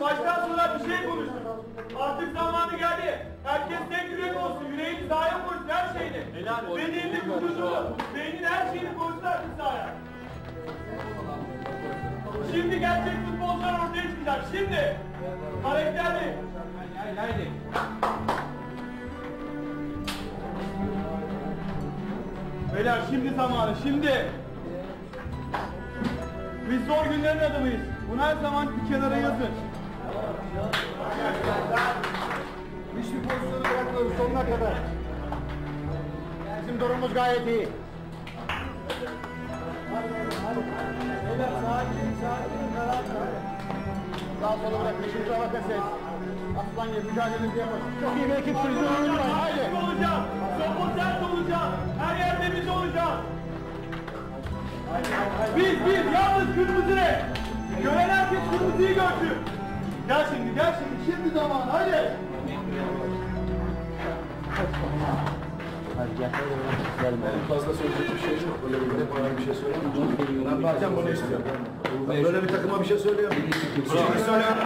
Baştan sona bir şey konuştuk. Artık zamanı geldi. Herkes tek yürek olsun. Yüreğini sahaya koysun her şeyini. Bedenini, vücudunu, beynin her şeyini koysun artık sahaya. Şimdi gerçek futbolcular ortaya çıkacak. Şimdi. Karakterli. Beyler şimdi zamanı, şimdi. Biz zor günlerin adamıyız. Bunu her zaman bir kenara yazın. Hiçbir pozisyonu bırakmıyoruz sonuna kadar. Bizim durumumuz gayet iyi. Beyler sakin, sakin, rahat, rahat. Sağ sola bırak, peşimize bakın siz. Aslan gibi mücadelenizi yapın. Çok iyi bir ekipsiniz, unutmayın. Haydi. Biz olacağız. Topu sert olacağız. Her yerde biz olacağız. Biz biz yalnız kırmızı ne? Gören herkes kırmızıyı görsün. Gel şimdi gel şimdi. Şimdi zaman hadi. Fazla söyleyecek bir şey yok. Böyle bir de bana bir şey söyleyeyim. Ben bazen bunu istiyorum. Ben böyle bir takıma bir şey söylüyorum. Bir şey söylüyorum.